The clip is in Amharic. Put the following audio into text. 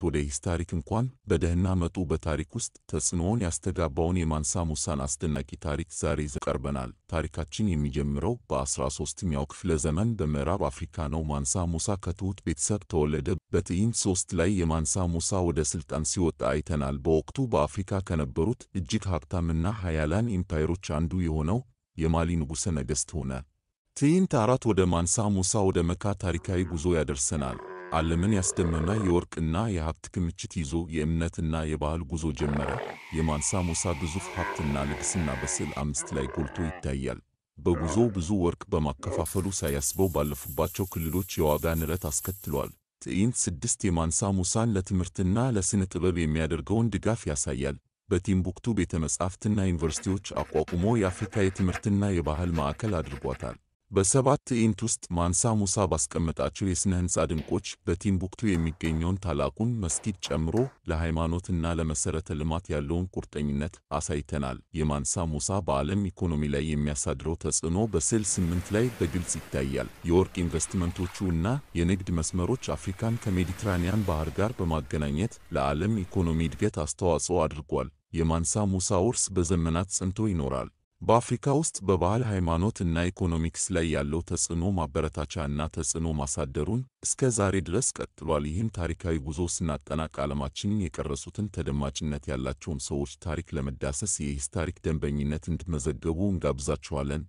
ወደ ሂስታሪክ እንኳን በደህና መጡ። በታሪክ ውስጥ ተጽዕኖውን ያስተጋባውን የማንሳ ሙሳን አስደናቂ ታሪክ ዛሬ ይዘን ቀርበናል። ታሪካችን የሚጀምረው በ13ኛው ክፍለ ዘመን በምዕራብ አፍሪካ ነው። ማንሳ ሙሳ ከትሑት ቤተሰብ ተወለደ። በትዕይንት ሦስት ላይ የማንሳ ሙሳ ወደ ሥልጣን ሲወጣ አይተናል። በወቅቱ በአፍሪካ ከነበሩት እጅግ ሀብታምና ኃያላን ኢምፓየሮች አንዱ የሆነው የማሊ ንጉሠ ነገሥት ሆነ። ትዕይንት አራት ወደ ማንሳ ሙሳ ወደ መካ ታሪካዊ ጉዞ ያደርሰናል። ዓለምን ያስደመመ የወርቅና የሀብት ክምችት ይዞ የእምነትና የባህል ጉዞ ጀመረ። የማንሳ ሙሳ ግዙፍ ሀብትና ልግስና በስዕል አምስት ላይ ጎልቶ ይታያል። በጉዞው ብዙ ወርቅ በማከፋፈሉ ሳያስበው ባለፉባቸው ክልሎች የዋጋ ንረት አስከትሏል። ትዕይንት ስድስት የማንሳ ሙሳን ለትምህርትና ለሥነ ጥበብ የሚያደርገውን ድጋፍ ያሳያል። በቲምቡክቱ ቤተ መጻሕፍትና ዩኒቨርሲቲዎች አቋቁሞ የአፍሪካ የትምህርትና የባህል ማዕከል አድርጓታል። በሰባት ትዕይንት ውስጥ ማንሳ ሙሳ ባስቀመጣቸው የሥነ ሕንፃ ድንቆች በቲምቡክቱ የሚገኘውን ታላቁን መስጊድ ጨምሮ ለሃይማኖትና ለመሠረተ ልማት ያለውን ቁርጠኝነት አሳይተናል። የማንሳ ሙሳ በዓለም ኢኮኖሚ ላይ የሚያሳድረው ተጽዕኖ በስዕል ስምንት ላይ በግልጽ ይታያል። የወርቅ ኢንቨስትመንቶቹ እና የንግድ መስመሮች አፍሪካን ከሜዲትራኒያን ባህር ጋር በማገናኘት ለዓለም ኢኮኖሚ እድገት አስተዋጽኦ አድርጓል። የማንሳ ሙሳ ውርስ በዘመናት ጸንቶ ይኖራል። በአፍሪካ ውስጥ በባህል ሃይማኖት እና ኢኮኖሚክስ ላይ ያለው ተጽዕኖ ማበረታቻ እና ተጽዕኖ ማሳደሩን እስከ ዛሬ ድረስ ቀጥሏል። ይህን ታሪካዊ ጉዞ ስናጠናቅ ዓለማችንን የቀረጹትን ተደማጭነት ያላቸውን ሰዎች ታሪክ ለመዳሰስ የሂስታሪክ ደንበኝነት እንድትመዘገቡ እንጋብዛችኋለን።